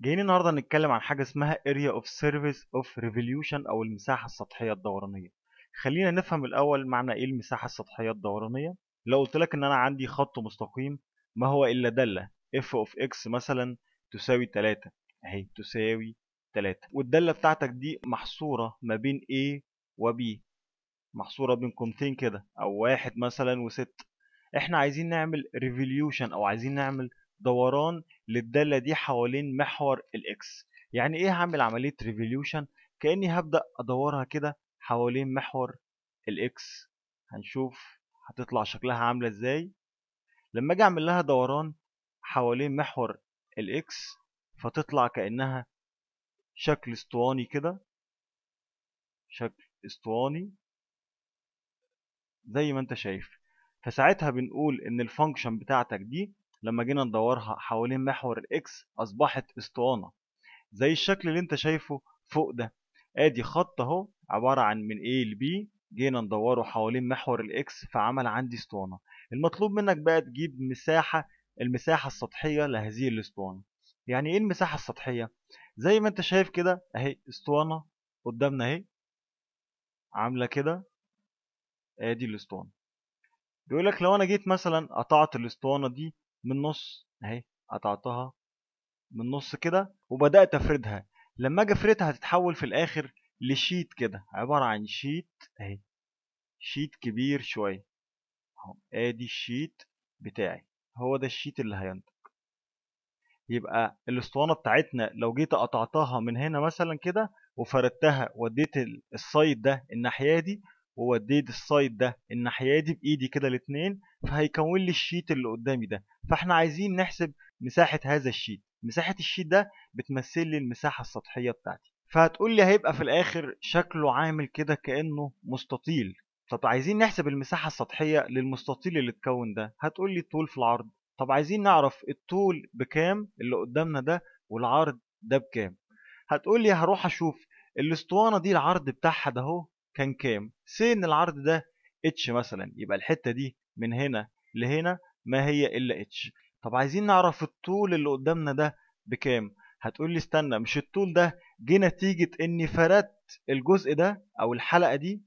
جايين النهارده نتكلم عن حاجة اسمها area of service of revolution أو المساحة السطحية الدورانية. خلينا نفهم الأول معنى إيه المساحة السطحية الدورانية. لو قلت لك إن أنا عندي خط مستقيم ما هو إلا دالة؟ F of x مثلا تساوي 3 أهي تساوي 3 والدالة بتاعتك دي محصورة ما بين a و b. محصورة بين قيمتين كده أو واحد مثلا وست. إحنا عايزين نعمل revolution أو عايزين نعمل دوران للدالة دي حوالين محور ال X يعني إيه هعمل عملية revolution كأني هبدأ أدورها كده حوالين محور ال X هنشوف هتطلع شكلها عاملة إزاي. لما أجي أعمل لها دوران حوالين محور ال X فتطلع كأنها شكل اسطواني كده. شكل اسطواني. زي ما أنت شايف. فساعتها بنقول إن ال function بتاعتك دي لما جينا ندورها حوالين محور ال X أصبحت أسطوانة زي الشكل اللي أنت شايفه فوق ده. آدي خط أهو عبارة عن من A ل B جينا ندوره حوالين محور ال X فعمل عندي أسطوانة. المطلوب منك بقى تجيب مساحة المساحة السطحية لهذه الأسطوانة. يعني إيه المساحة السطحية؟ زي ما أنت شايف كده أهي أسطوانة قدامنا أهي عاملة كده. آدي الأسطوانة. بيقول لك لو أنا جيت مثلا قطعت الأسطوانة دي من نص أهي قطعتها من نص كده وبدأت أفردها. لما أجي أفردها هتتحول في الآخر ل sheet كده عبارة عن sheet أهي sheet كبير شوية. أهو آدي ال sheet بتاعي هو ده ال sheet اللي هينتج يبقى الأسطوانة بتاعتنا لو جيت قطعتها من هنا مثلا كده وفردتها وديت ال side ده الناحية دي ووديت ال side ده الناحية دي بإيدي كده الاثنين فهيكون لي ال sheet اللي قدامي ده. فإحنا عايزين نحسب مساحة هذا ال sheet. مساحة ال sheet ده بتمثل لي المساحة السطحية بتاعتي. فهتقول لي هيبقى في الآخر شكله عامل كده كأنه مستطيل. طب عايزين نحسب المساحة السطحية للمستطيل اللي اتكون ده. هتقول لي الطول في العرض. طب عايزين نعرف الطول بكام اللي قدامنا ده والعرض ده بكام. هتقول لي هروح أشوف الأسطوانة دي العرض بتاعها ده أهو. كان كام؟ سين العرض ده اتش مثلا. يبقى الحتة دي من هنا لهنا ما هي إلا اتش طب عايزين نعرف الطول اللي قدامنا ده بكام؟ هتقول لي استنى مش الطول ده جه نتيجة إني فردت الجزء ده أو الحلقة دي؟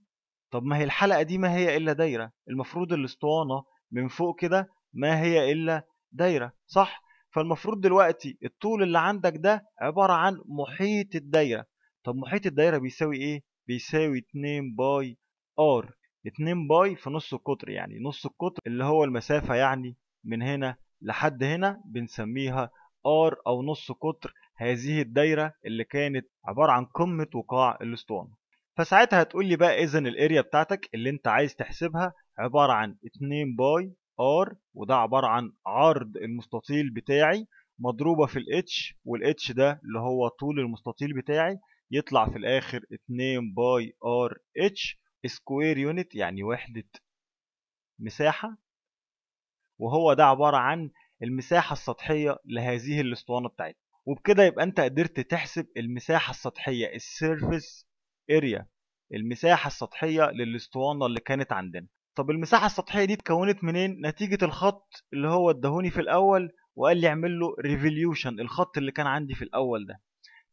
طب ما هي الحلقة دي ما هي إلا دايرة. المفروض الأسطوانة من فوق كده ما هي إلا دايرة صح؟ فالمفروض دلوقتي الطول اللي عندك ده عبارة عن محيط الدايرة. طب محيط الدايرة بيساوي إيه؟ بيساوي 2 pi r. 2 pi في نص القطر يعني نص القطر اللي هو المسافة يعني من هنا لحد هنا بنسميها r أو نص قطر. هذه الدايرة اللي كانت عبارة عن قمة وقاع الأسطوانة. فساعتها هتقول لي بقى اذا ال area بتاعتك اللي أنت عايز تحسبها عبارة عن 2 pi r وده عبارة عن عرض المستطيل بتاعي مضروبة في الاتش والاتش ده اللي هو طول المستطيل بتاعي يطلع في الآخر 2 pi r h square unit يعني وحدة مساحة. وهو ده عبارة عن المساحة السطحية لهذه الأسطوانة بتاعتنا. وبكده يبقى أنت قدرت تحسب المساحة السطحية ال surface area المساحة السطحية للأسطوانة اللي كانت عندنا. طب المساحة السطحية دي اتكونت منين؟ نتيجة الخط اللي هو ادهوني في الأول وقال لي اعمل له revolution الخط اللي كان عندي في الأول ده.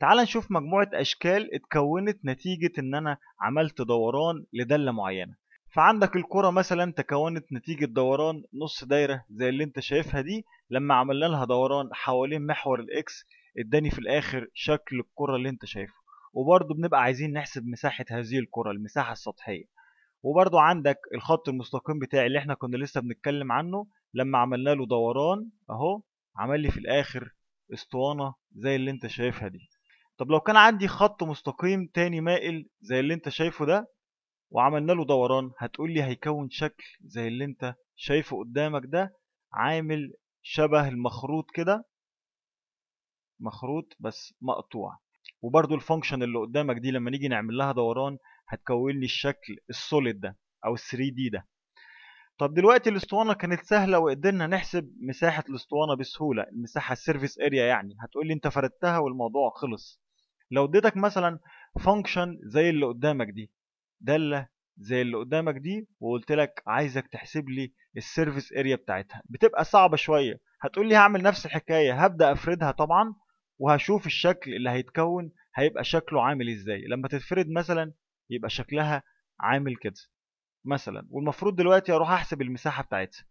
تعال نشوف مجموعة أشكال اتكونت نتيجة إن أنا عملت دوران لدالة معينة. فعندك الكرة مثلا تكونت نتيجة دوران نص دايرة زي اللي أنت شايفها دي لما عملنا لها دوران حوالين محور ال x اداني في الآخر شكل الكرة اللي أنت شايفه وبرضه بنبقى عايزين نحسب مساحة هذه الكرة المساحة السطحية. وبرضه عندك الخط المستقيم بتاعي اللي إحنا كنا لسه بنتكلم عنه لما عملنا له دوران أهو عمل لي في الآخر أسطوانة زي اللي أنت شايفها دي. طب لو كان عندي خط مستقيم تاني مائل زي اللي انت شايفه ده وعملنا له دوران هتقول لي هيكون شكل زي اللي انت شايفه قدامك ده عامل شبه المخروط كده؟ مخروط بس مقطوع. وبرده ال function اللي قدامك دي لما نيجي نعمل لها دوران هتكون لي الشكل ال solid ده أو ال 3D ده. طب دلوقتي الاسطوانة كانت سهلة وقدرنا نحسب مساحة الاسطوانة بسهولة المساحة ال surface area يعني. هتقول لي انت فردتها والموضوع خلص. لو اديتك مثلا function زي اللي قدامك دي دالة زي اللي قدامك دي وقلت لك عايزك تحسب لي ال surface area بتاعتها. بتبقى صعبة شوية. هتقول لي هعمل نفس الحكاية. هبدأ أفردها طبعا وهشوف الشكل اللي هيتكون هيبقى شكله عامل إزاي. لما تتفرد مثلا يبقى شكلها عامل كده. مثلا والمفروض دلوقتي أروح أحسب المساحة بتاعتها.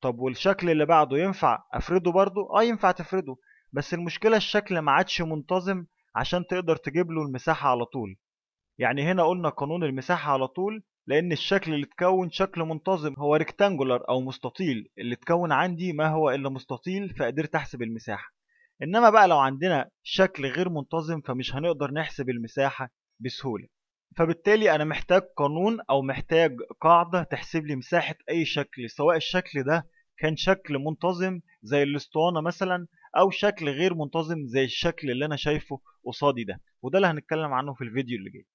طب والشكل اللي بعده ينفع أفرده برضو؟ آه ينفع تفرده. بس المشكلة الشكل ما عادش منتظم عشان تقدر تجيب له المساحة على طول. يعني هنا قلنا قانون المساحة على طول لأن الشكل اللي اتكون شكل منتظم هو ريكتانجولار أو مستطيل. اللي اتكون عندي ما هو إلا مستطيل فقدرت أحسب المساحة. إنما بقى لو عندنا شكل غير منتظم فمش هنقدر نحسب المساحة بسهولة. فبالتالي أنا محتاج قانون أو محتاج قاعدة تحسب لي مساحة أي شكل سواء الشكل ده كان شكل منتظم زي الأسطوانة مثلا أو شكل غير منتظم زي الشكل اللي أنا شايفه قصادي ده. وده اللي هنتكلم عنه في الفيديو اللي جاي.